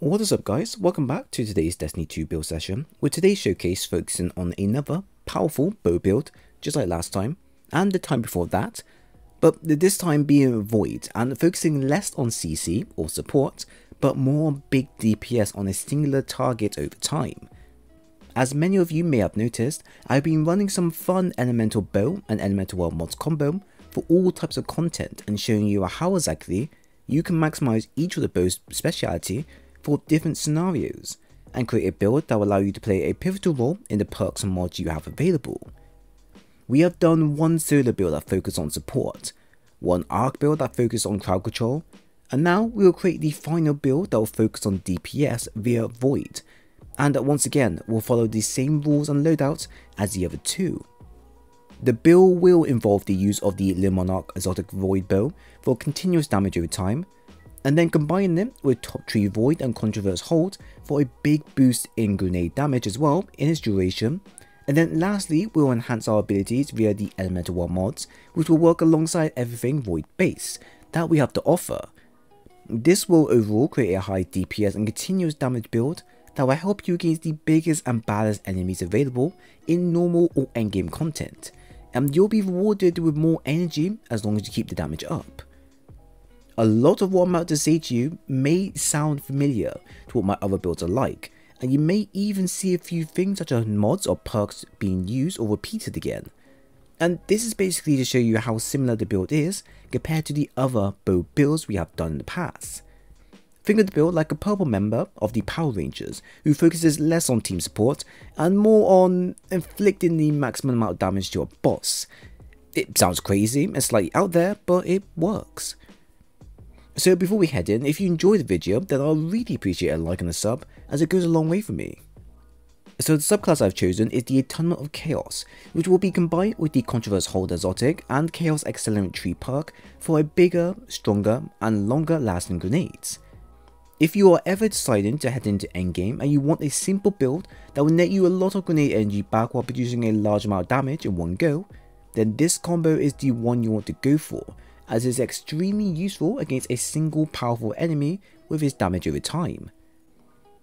What is up guys, welcome back to today's Destiny 2 build session, with today's showcase focusing on another powerful bow build, just like last time, and the time before that, but this time being Void, and focusing less on CC or support, but more on big DPS on a singular target over time. As many of you may have noticed, I've been running some fun elemental bow and elemental well mods combo for all types of content and showing you how exactly you can maximize each of the bow's speciality for different scenarios and create a build that will allow you to play a pivotal role in the perks and mods you have available. We have done one solo build that focused on support, one arc build that focused on crowd control, and now we will create the final build that will focus on DPS via Void, and that once again will follow the same rules and loadouts as the other two. The build will involve the use of the Le Monarque Exotic Void Bow for continuous damage over time, and then combine them with Top Tree Void and Contraverse Hold for a big boost in grenade damage as well in its duration. And then lastly, we'll enhance our abilities via the Elemental Well mods, which will work alongside everything Void base that we have to offer. This will overall create a high DPS and continuous damage build that will help you against the biggest and baddest enemies available in normal or endgame content, and you'll be rewarded with more energy as long as you keep the damage up. A lot of what I'm about to say to you may sound familiar to what my other builds are like, and you may even see a few things such as mods or perks being used or repeated again. And this is basically to show you how similar the build is compared to the other bow builds we have done in the past. Think of the build like a purple member of the Power Rangers who focuses less on team support and more on inflicting the maximum amount of damage to a boss. It sounds crazy and slightly out there, but it works. So before we head in, if you enjoyed the video, then I'll really appreciate a like and a sub, as it goes a long way for me. So the subclass I've chosen is the Attunement of Chaos, which will be combined with the Contraverse Hold Exotic and Chaos Accelerant Tree Perk for a bigger, stronger, and longer lasting grenades. If you are ever deciding to head into endgame and you want a simple build that will net you a lot of grenade energy back while producing a large amount of damage in one go, then this combo is the one you want to go for, as is extremely useful against a single powerful enemy with its damage over time.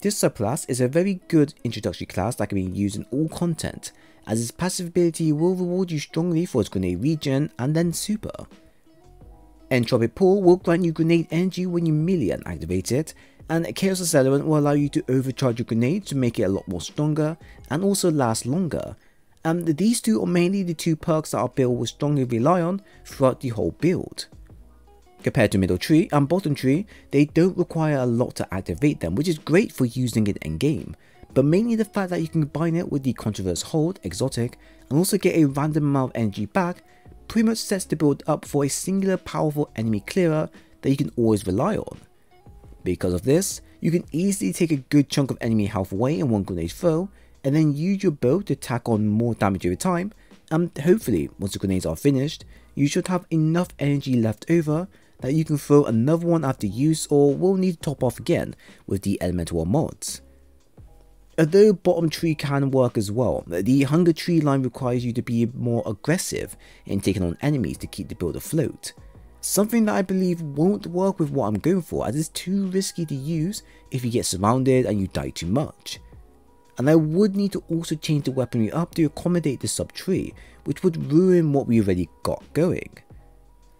This subclass is a very good introductory class that can be used in all content, as its passive ability will reward you strongly for its grenade regen and then super. Entropic Pool will grant you grenade energy when you melee and activate it, and Chaos Accelerant will allow you to overcharge your grenade to make it a lot more stronger and also last longer, um, these two are mainly the two perks that our build will strongly rely on throughout the whole build. Compared to middle tree and bottom tree, they don't require a lot to activate them, which is great for using it in game, but mainly the fact that you can combine it with the Contraverse Hold exotic and also get a random amount of energy back pretty much sets the build up for a singular powerful enemy clearer that you can always rely on. Because of this, you can easily take a good chunk of enemy health away in one grenade throw and then use your bow to tack on more damage over time and hopefully once the grenades are finished you should have enough energy left over that you can throw another one after use or will need to top off again with the elemental mods. Although bottom tree can work as well, the hunger tree line requires you to be more aggressive in taking on enemies to keep the build afloat. Something that I believe won't work with what I'm going for as it's too risky to use if you get surrounded and you die too much and I would need to also change the weaponry up to accommodate the sub tree, which would ruin what we already got going.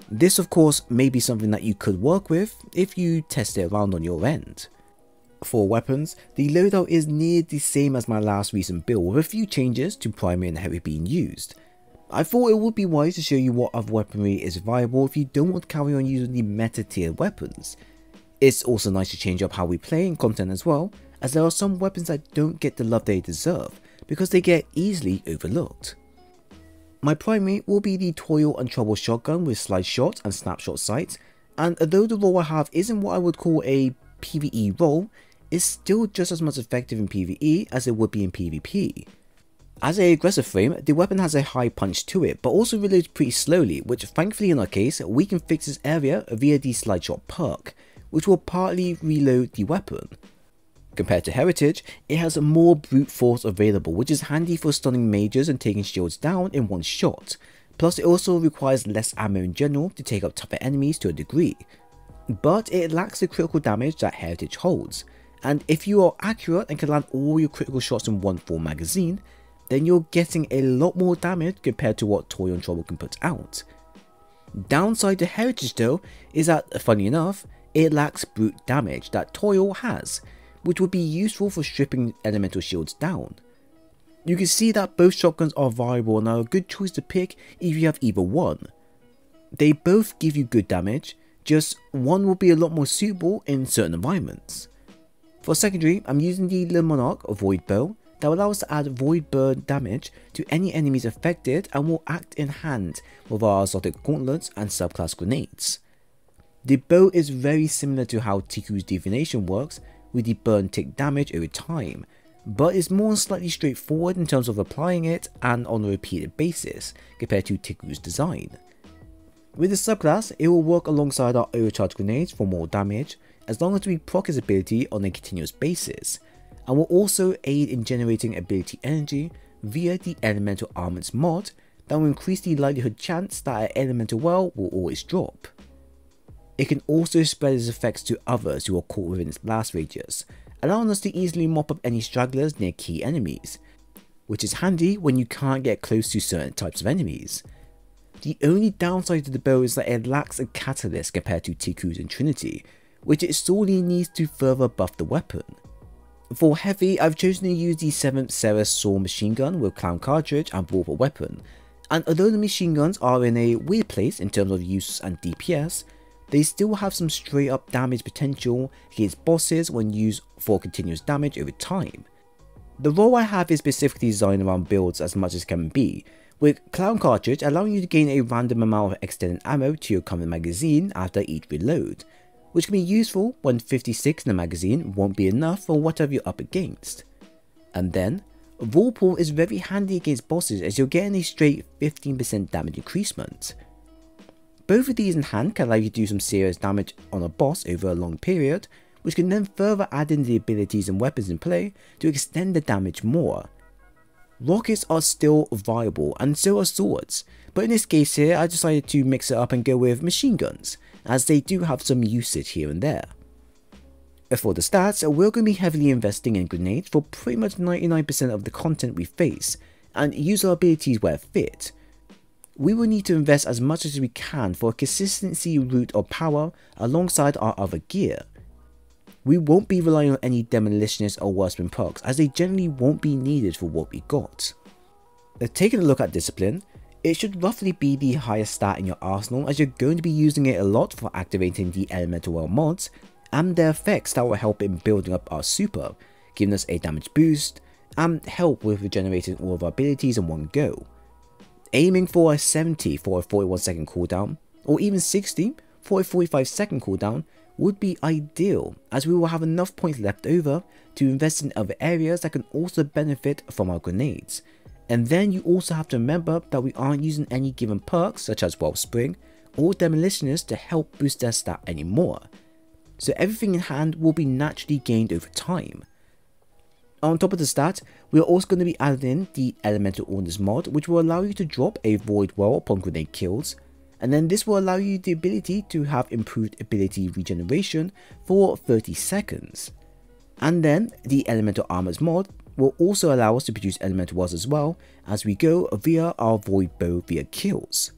This of course may be something that you could work with if you test it around on your end. For weapons, the loadout is near the same as my last recent build with a few changes to primary and heavy being used. I thought it would be wise to show you what other weaponry is viable if you don't want to carry on using the meta tier weapons. It's also nice to change up how we play in content as well, as there are some weapons that don't get the love they deserve because they get easily overlooked. My primary will be the Toil and Trouble shotgun with slide shot and snapshot sights, and although the role I have isn't what I would call a PvE role, it's still just as much effective in PvE as it would be in PvP. As a aggressive frame, the weapon has a high punch to it, but also reloads pretty slowly, which thankfully in our case, we can fix this area via the slide shot perk, which will partly reload the weapon. Compared to Heritage, it has more brute force available, which is handy for stunning mages and taking shields down in one shot. Plus, it also requires less ammo in general to take out tougher enemies to a degree. But it lacks the critical damage that Heritage holds, and if you are accurate and can land all your critical shots in one full magazine, then you're getting a lot more damage compared to what Toil and Trouble can put out. Downside to Heritage though is that, funny enough, it lacks brute damage that Toil has, which would be useful for stripping elemental shields down. You can see that both shotguns are viable and are a good choice to pick if you have either one. They both give you good damage, just one will be a lot more suitable in certain environments. For secondary, I'm using the Le Monarque Void Bow that will allow us to add Void Burn damage to any enemies affected and will act in hand with our Exotic Gauntlets and subclass grenades. The bow is very similar to how Ticuu's Divination works with the burn tick damage over time, but is more slightly straightforward in terms of applying it and on a repeated basis compared to Ticuu's design. With the subclass, it will work alongside our overcharge grenades for more damage as long as we proc his ability on a continuous basis, and will also aid in generating ability energy via the Elemental Armaments mod that will increase the likelihood chance that an elemental well will always drop. It can also spread its effects to others who are caught within its blast radius, allowing us to easily mop up any stragglers near key enemies, which is handy when you can't get close to certain types of enemies. The only downside to the bow is that it lacks a catalyst compared to Ticuu's and Trinity, which it sorely needs to further buff the weapon. For heavy, I've chosen to use the 7th Seraph Saw machine gun with clown cartridge and Vorpal weapon, and although the machine guns are in a weird place in terms of use and DPS, they still have some straight up damage potential against bosses when used for continuous damage over time. The role I have is specifically designed around builds as much as can be, with Clown Cartridge allowing you to gain a random amount of extended ammo to your current magazine after each reload, which can be useful when 56 in the magazine won't be enough for whatever you're up against. And then, Vorpal is very handy against bosses as you're getting a straight 15% damage increasement. Both of these in hand can allow you to do some serious damage on a boss over a long period, which can then further add in the abilities and weapons in play to extend the damage more. Rockets are still viable and so are swords, but in this case here I decided to mix it up and go with machine guns, as they do have some usage here and there. For the stats, we're going to be heavily investing in grenades for pretty much 99% of the content we face, and use our abilities where fit, we will need to invest as much as we can for a consistency route of power alongside our other gear. We won't be relying on any demolitionist or worseman perks as they generally won't be needed for what we got. Uh, taking a look at discipline, it should roughly be the highest stat in your arsenal as you're going to be using it a lot for activating the elemental well mods and their effects that will help in building up our super, giving us a damage boost and help with regenerating all of our abilities in one go aiming for a 70 for a 41 second cooldown, or even 60 for a 45 second cooldown would be ideal as we will have enough points left over to invest in other areas that can also benefit from our grenades. And then you also have to remember that we aren't using any given perks such as Wellspring or Demolitionist to help boost their stat anymore. So everything in hand will be naturally gained over time. On top of the stat, we are also going to be adding in the Elemental Ordnance mod, which will allow you to drop a Void Well upon grenade kills, and then this will allow you the ability to have improved ability regeneration for 30 seconds. And then the Elemental Armaments mod will also allow us to produce Elemental Wells as well as we go via our Void Bow via kills.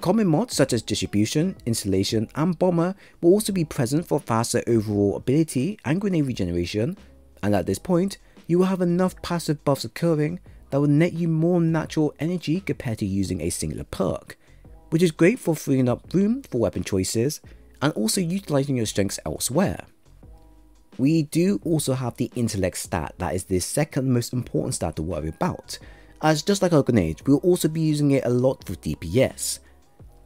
Common mods such as Distribution, Innervation and Bomber will also be present for faster overall ability and grenade regeneration, and at this point, you will have enough passive buffs occurring that will net you more natural energy compared to using a singular perk, which is great for freeing up room for weapon choices and also utilizing your strengths elsewhere. We do also have the intellect stat that is the second most important stat to worry about, as just like our grenades, we will also be using it a lot for DPS.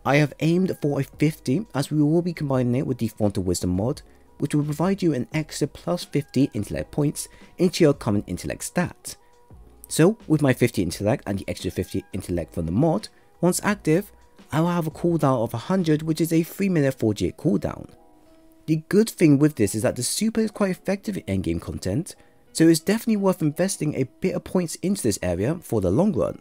I have aimed for a 50 as we will be combining it with the Font of Wisdom mod which will provide you an extra plus 50 intellect points into your common intellect stat. So with my 50 intellect and the extra 50 intellect from the mod, once active, I will have a cooldown of 100 which is a 3 minute 48 cooldown. The good thing with this is that the super is quite effective in endgame content, so it's definitely worth investing a bit of points into this area for the long run.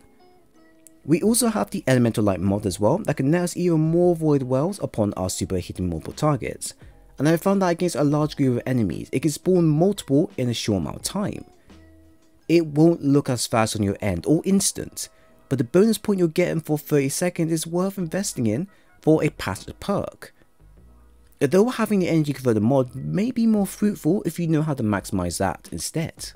We also have the Elemental Light mod as well that can net us even more Void Wells upon our super hitting multiple targets, and I found that against a large group of enemies, it can spawn multiple in a short amount of time. It won't look as fast on your end or instant, but the bonus point you're getting for 30 seconds is worth investing in for a passive perk. Though having the energy converter mod may be more fruitful if you know how to maximize that instead.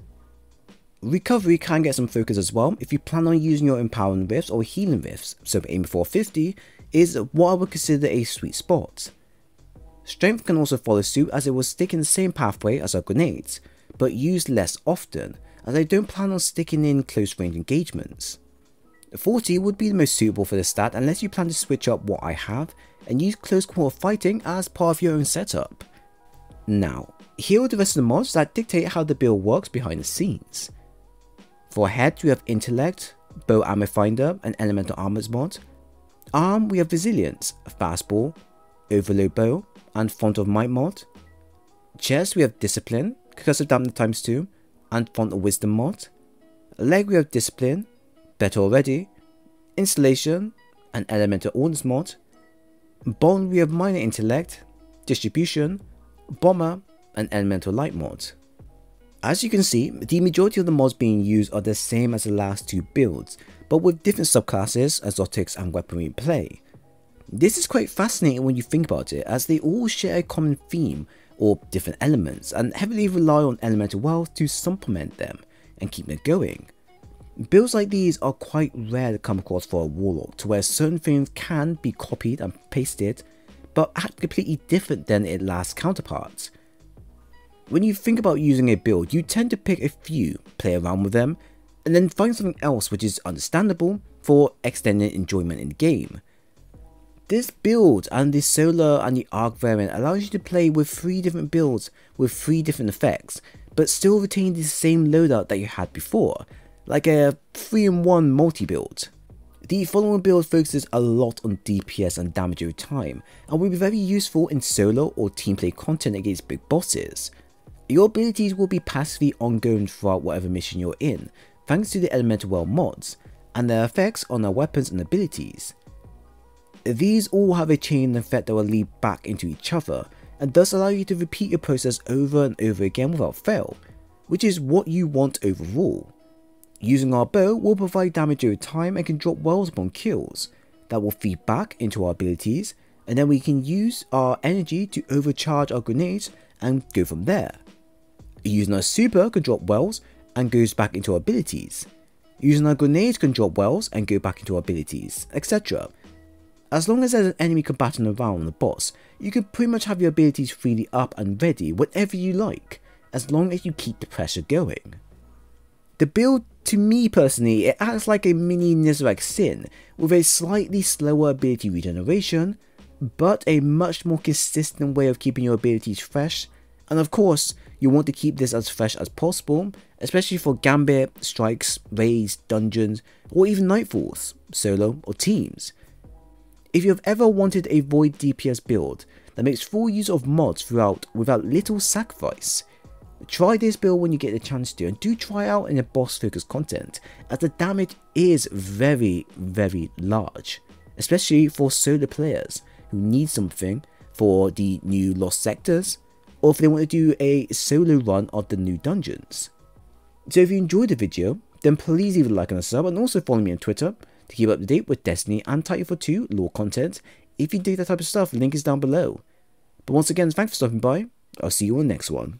Recovery can get some focus as well if you plan on using your empowering rifts or healing rifts, so aiming for 50 is what I would consider a sweet spot. Strength can also follow suit as it will stick in the same pathway as our grenades, but used less often as I don't plan on sticking in close range engagements. 40 would be the most suitable for this stat unless you plan to switch up what I have and use close quarter fighting as part of your own setup. Now, here are the rest of the mods that dictate how the build works behind the scenes. For head we have intellect, bow ammo finder and elemental armaments mod. Arm we have resilience, fastball, overload bow and font of might mod. Chest we have discipline, concussive damage times 2 and font of wisdom mod. Leg we have discipline, better already, innervation and elemental ordnance mod. Bond we have minor intellect, distribution, bomber and elemental light mod. As you can see, the majority of the mods being used are the same as the last two builds, but with different subclasses, exotics and weaponry play. This is quite fascinating when you think about it, as they all share a common theme or different elements and heavily rely on elemental wells to supplement them and keep them going. Builds like these are quite rare to come across for a warlock to where certain things can be copied and pasted but act completely different than its last counterparts. When you think about using a build, you tend to pick a few, play around with them, and then find something else which is understandable for extended enjoyment in game. This build and the solar and the arc variant allows you to play with 3 different builds with 3 different effects, but still retain the same loadout that you had before, like a 3-in-1 multi-build. The following build focuses a lot on DPS and damage over time, and will be very useful in solo or team play content against big bosses. Your abilities will be passively ongoing throughout whatever mission you're in, thanks to the Elemental Well mods, and their effects on their weapons and abilities. These all have a chain effect that will lead back into each other, and thus allow you to repeat your process over and over again without fail, which is what you want overall. Using our bow will provide damage over time and can drop wells upon kills, that will feed back into our abilities, and then we can use our energy to overcharge our grenades and go from there. Using our super can drop wells and goes back into our abilities. Using our grenades can drop wells and go back into our abilities, etc. As long as there's an enemy combatant around the boss, you can pretty much have your abilities freely up and ready whenever you like, as long as you keep the pressure going. The build, to me personally, it acts like a mini Nezarec Sin, with a slightly slower ability regeneration, but a much more consistent way of keeping your abilities fresh, and of course, you want to keep this as fresh as possible, especially for Gambit, Strikes, Raids, Dungeons, or even Nightfalls, solo or teams. If you have ever wanted a Void DPS build that makes full use of mods throughout without little sacrifice, Try this build when you get the chance to and do try out in a boss focused content as the damage is very very large especially for solo players who need something for the new lost sectors or if they want to do a solo run of the new dungeons. So if you enjoyed the video then please leave a like and a sub and also follow me on Twitter to keep up to date with Destiny and Titanfall 2 lore content. If you dig that type of stuff, link is down below. But once again, thanks for stopping by. I'll see you on the next one.